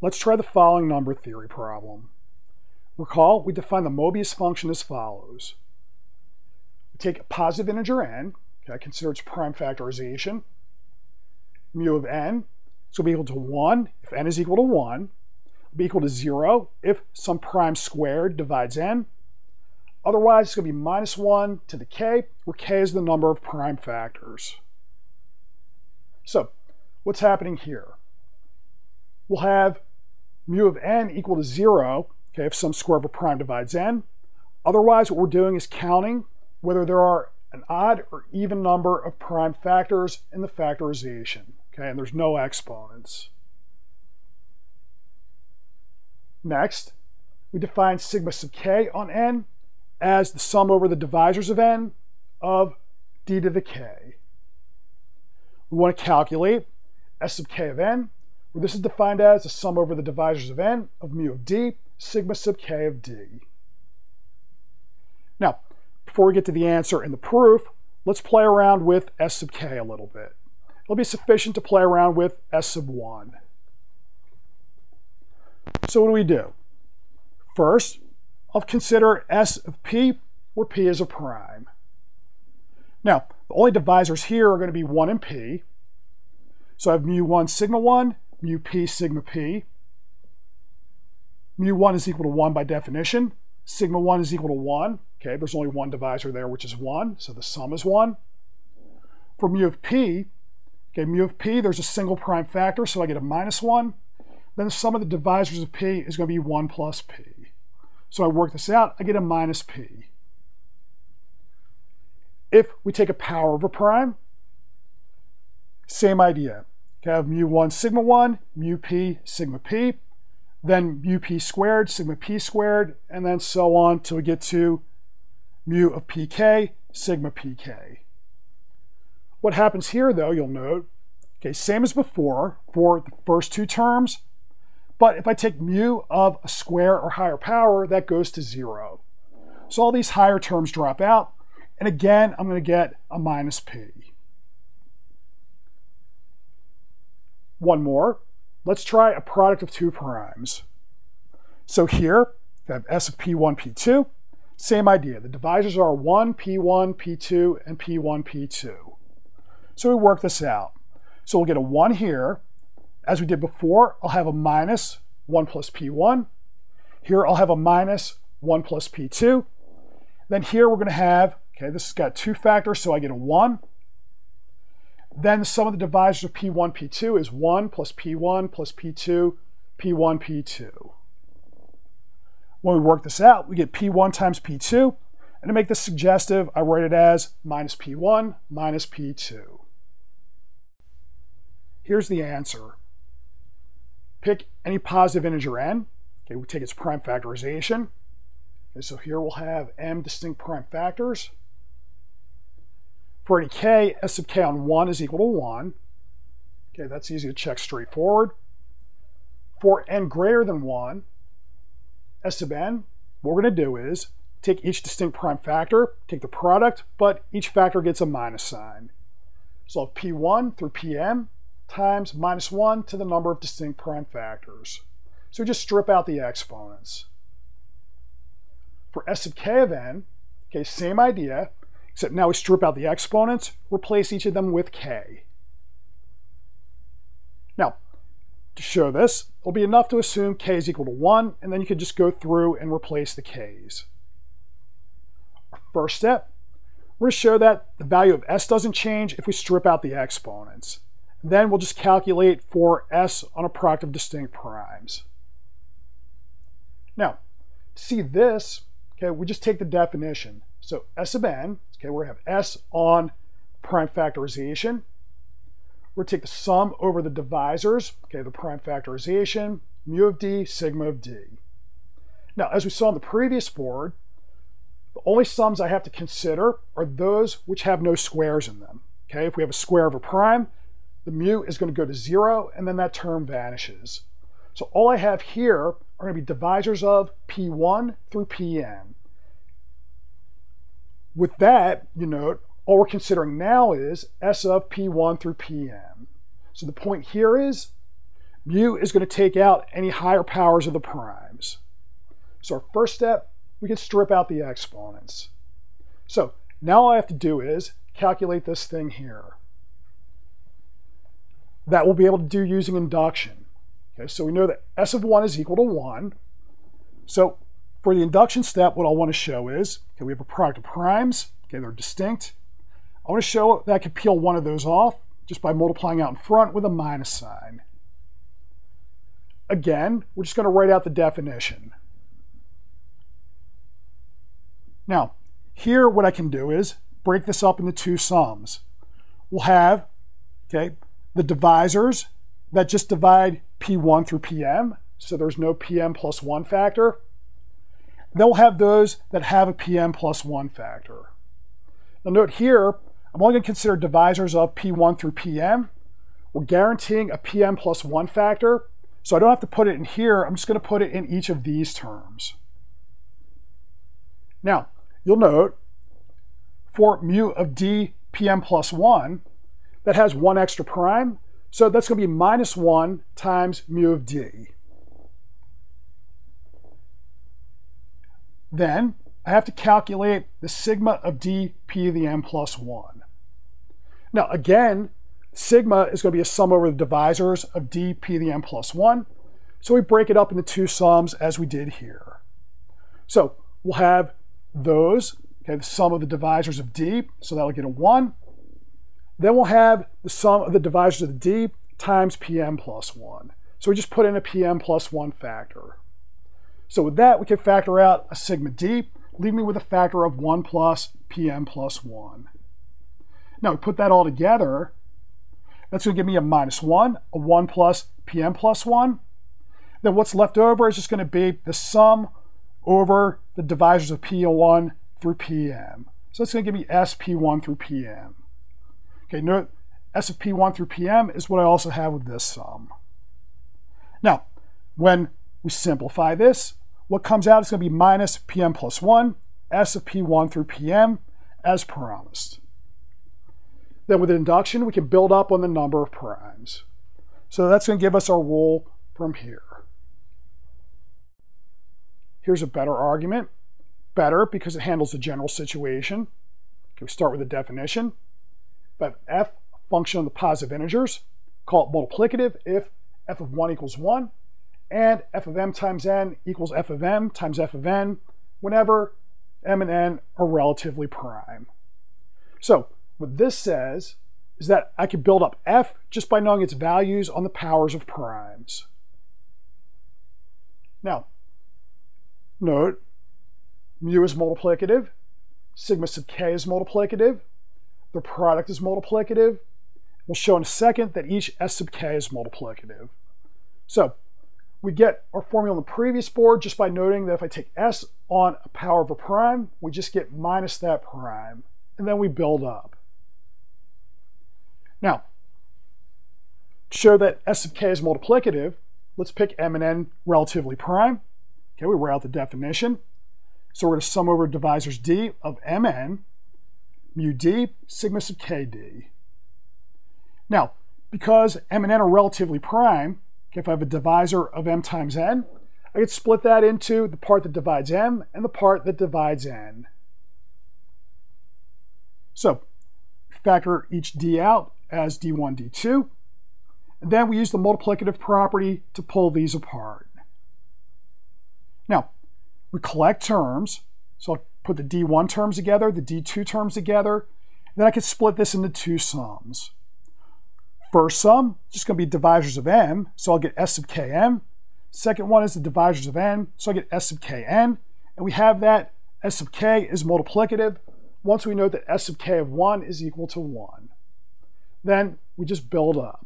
Let's try the following number theory problem. Recall, we define the Mobius function as follows. We take a positive integer n, okay, consider its prime factorization, mu of n, so be equal to 1 if n is equal to 1, it'll be equal to 0 if some prime squared divides n, otherwise it's going to be minus 1 to the k, where k is the number of prime factors. So, what's happening here? We'll have mu of n equal to 0, okay, if some square of a prime divides n. Otherwise, what we're doing is counting whether there are an odd or even number of prime factors in the factorization, okay, and there's no exponents. Next, we define sigma sub k on n as the sum over the divisors of n of d to the k. We want to calculate s sub k of n where this is defined as the sum over the divisors of n of mu of d, sigma sub k of d. Now, before we get to the answer and the proof, let's play around with s sub k a little bit. It'll be sufficient to play around with s sub 1. So what do we do? First, I'll consider s of p, where p is a prime. Now, the only divisors here are going to be 1 and p. So I have mu1 sigma 1 mu p sigma p. Mu1 is equal to 1 by definition. Sigma 1 is equal to 1. Okay, there's only one divisor there, which is 1, so the sum is 1. For mu of p, okay, mu of p, there's a single prime factor, so I get a minus 1. Then the sum of the divisors of p is going to be 1 plus p. So I work this out, I get a minus p. If we take a power of a prime, same idea have mu1 sigma 1, mu p sigma p, then mu p squared, sigma p squared, and then so on till we get to mu of pk, sigma pk. What happens here though, you'll note, okay, same as before for the first two terms, but if I take mu of a square or higher power, that goes to zero. So all these higher terms drop out, and again, I'm going to get a minus p. One more. Let's try a product of two primes. So here, we have S of P1, P2. Same idea. The divisors are 1, P1, P2, and P1, P2. So we work this out. So we'll get a 1 here. As we did before, I'll have a minus 1 plus P1. Here I'll have a minus 1 plus P2. Then here we're going to have, okay, this has got two factors, so I get a 1. Then the sum of the divisors of P1, P2 is 1 plus P1 plus P2, P1, P2. When we work this out, we get P1 times P2. And to make this suggestive, I write it as minus P1 minus P2. Here's the answer. Pick any positive integer n. Okay, we take its prime factorization. Okay, so here we'll have m distinct prime factors. For any k, s sub k on 1 is equal to 1. Okay, that's easy to check straightforward. For n greater than 1, s sub n, what we're going to do is take each distinct prime factor, take the product, but each factor gets a minus sign. So p1 through pm times minus 1 to the number of distinct prime factors. So just strip out the exponents. For s sub k of n, okay, same idea, Except now we strip out the exponents, replace each of them with k. Now, to show this, it'll be enough to assume k is equal to 1, and then you can just go through and replace the k's. Our first step, we're going to show that the value of s doesn't change if we strip out the exponents. Then we'll just calculate for s on a product of distinct primes. Now, to see this, okay, we just take the definition. So S sub n, okay, we're gonna have S on prime factorization. We're gonna take the sum over the divisors, okay, the prime factorization, mu of d, sigma of d. Now, as we saw on the previous board, the only sums I have to consider are those which have no squares in them. Okay, if we have a square of a prime, the mu is going to go to zero, and then that term vanishes. So all I have here are going to be divisors of P1 through Pn. With that, you know, all we're considering now is S of P1 through Pm. So the point here is mu is going to take out any higher powers of the primes. So our first step, we can strip out the exponents. So now all I have to do is calculate this thing here. That we'll be able to do using induction. Okay, so we know that S of 1 is equal to 1. So for the induction step, what I want to show is, okay, we have a product of primes. Okay, they're distinct. I want to show that I can peel one of those off just by multiplying out in front with a minus sign. Again, we're just going to write out the definition. Now, here what I can do is break this up into two sums. We'll have, okay, the divisors that just divide P1 through PM, so there's no PM plus 1 factor. Then we'll have those that have a PM plus 1 factor. Now note here, I'm only going to consider divisors of P1 through PM. We're guaranteeing a PM plus 1 factor, so I don't have to put it in here. I'm just going to put it in each of these terms. Now, you'll note for mu of d PM plus 1, that has one extra prime, so that's going to be minus 1 times mu of d. Then I have to calculate the sigma of d p to the m plus 1. Now again, sigma is going to be a sum over the divisors of d p to the m plus 1. So we break it up into two sums as we did here. So we'll have those, okay, the sum of the divisors of d, so that'll get a 1. Then we'll have the sum of the divisors of d times pm plus 1. So we just put in a pm plus 1 factor. So with that, we can factor out a sigma d, leaving me with a factor of 1 plus pm plus 1. Now we put that all together, that's going to give me a minus 1, a 1 plus pm plus 1. Then what's left over is just going to be the sum over the divisors of P1 through PM. So it's going to give me SP1 through PM. Okay, note S of P1 through PM is what I also have with this sum. Now, when we simplify this, what comes out is going to be minus PM plus 1, S of P1 through PM, as promised. Then with induction, we can build up on the number of primes. So that's going to give us our rule from here. Here's a better argument. Better because it handles the general situation. We start with the definition. But f function of the positive integers, call it multiplicative if f of 1 equals 1, and f of m times n equals f of m times f of n whenever m and n are relatively prime. So what this says is that I can build up f just by knowing its values on the powers of primes. Now, note, mu is multiplicative, sigma sub k is multiplicative, the product is multiplicative. We'll show in a second that each s sub k is multiplicative. So we get our formula on the previous board just by noting that if I take s on a power of a prime, we just get minus that prime, and then we build up. Now, to show that s of k is multiplicative, let's pick m and n relatively prime. Okay, we write out the definition. So we're going to sum over divisors d of mn mu d sigma sub kd. Now, because m and n are relatively prime, if I have a divisor of m times n, I could split that into the part that divides m and the part that divides n. So, factor each d out as d1, d2, and then we use the multiplicative property to pull these apart. Now, we collect terms, so I'll put the D1 terms together, the D2 terms together, then I can split this into two sums. First sum, just going to be divisors of m, so I'll get S sub km. Second one is the divisors of n, so I get S sub kn. And we have that S sub k is multiplicative once we know that S sub k of 1 is equal to 1. Then we just build up.